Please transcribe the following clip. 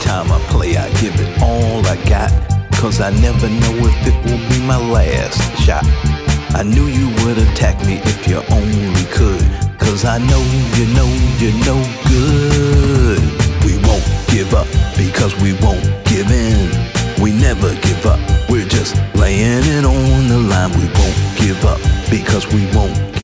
time I play, I give it all I got. Cause I never know if it will be my last shot. I knew you would attack me if you only could. Cause I know you know you're no good. We won't give up because we won't give in. We never give up. We're just laying it on the line. We won't give up because we won't